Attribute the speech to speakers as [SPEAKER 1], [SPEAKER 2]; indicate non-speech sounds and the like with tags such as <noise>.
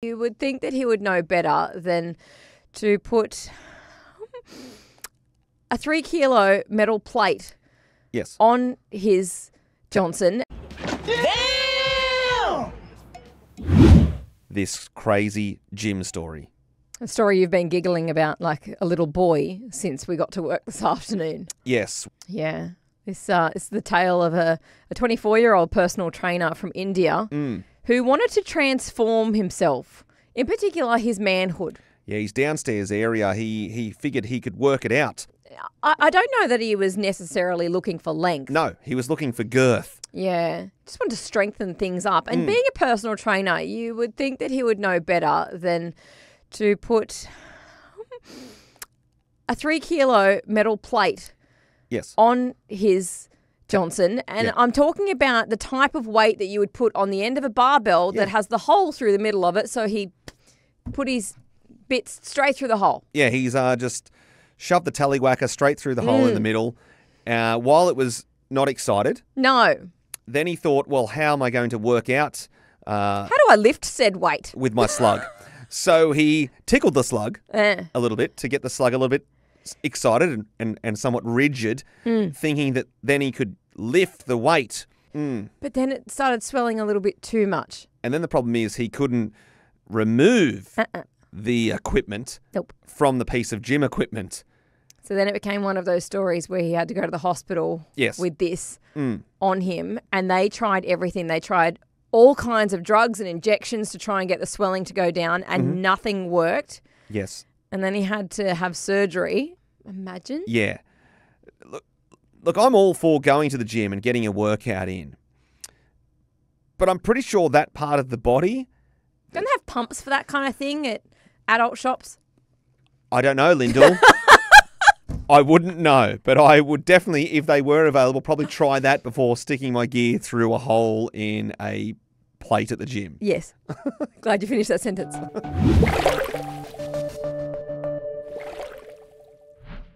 [SPEAKER 1] You would think that he would know better than to put a three kilo metal plate
[SPEAKER 2] Yes.
[SPEAKER 1] on his Johnson.
[SPEAKER 2] This crazy gym story.
[SPEAKER 1] A story you've been giggling about like a little boy since we got to work this afternoon.
[SPEAKER 2] Yes.
[SPEAKER 1] Yeah. This uh, is the tale of a 24 year old personal trainer from India who wanted to transform himself, in particular his manhood.
[SPEAKER 2] Yeah, his downstairs area, he, he figured he could work it out.
[SPEAKER 1] I, I don't know that he was necessarily looking for length.
[SPEAKER 2] No, he was looking for girth.
[SPEAKER 1] Yeah. Just wanted to strengthen things up. And mm. being a personal trainer, you would think that he would know better than to put a three kilo metal plate
[SPEAKER 2] Yes.
[SPEAKER 1] on his Johnson. And
[SPEAKER 2] Yeah.
[SPEAKER 1] I'm talking about the type of weight that you would put on the end of a barbell that has the hole through the middle of it. So he put his bits straight through the hole.
[SPEAKER 2] Yeah, he's uh, just shoved the tallywhacker straight through the hole
[SPEAKER 1] Mm.
[SPEAKER 2] in the middle. Uh, while it was not excited,
[SPEAKER 1] No.
[SPEAKER 2] then he thought, well, how am I going to work out uh,
[SPEAKER 1] How do I lift said weight?
[SPEAKER 2] with my slug? <laughs> so he tickled the slug
[SPEAKER 1] Eh.
[SPEAKER 2] a little bit to get the slug a little bit excited and, and, and somewhat rigid,
[SPEAKER 1] Hmm.
[SPEAKER 2] thinking that then he could lift the weight.
[SPEAKER 1] But then it started swelling a little bit too much.
[SPEAKER 2] And then the problem is he couldn't remove
[SPEAKER 1] Uh-uh.
[SPEAKER 2] the equipment
[SPEAKER 1] Nope.
[SPEAKER 2] from the piece of gym equipment.
[SPEAKER 1] So then it became one of those stories where he had to go to the hospital
[SPEAKER 2] Yes.
[SPEAKER 1] with this
[SPEAKER 2] Mm.
[SPEAKER 1] on him. And they tried everything. They tried all kinds of drugs and injections to try and get the swelling to go down, and
[SPEAKER 2] Mm-hmm.
[SPEAKER 1] nothing worked.
[SPEAKER 2] Yes.
[SPEAKER 1] And then he had to have surgery. Imagine.
[SPEAKER 2] Yeah. Look, look, I'm all for going to the gym and getting a workout in. But I'm pretty sure that part of the body,
[SPEAKER 1] Don't they have pumps for that kind of thing at adult shops?
[SPEAKER 2] I don't know, Lyndal. <laughs> I wouldn't know, but I would definitely, if they were available, probably try that before sticking my gear through a hole in a plate at the gym.
[SPEAKER 1] Yes. <laughs> Glad you finished that sentence. <laughs>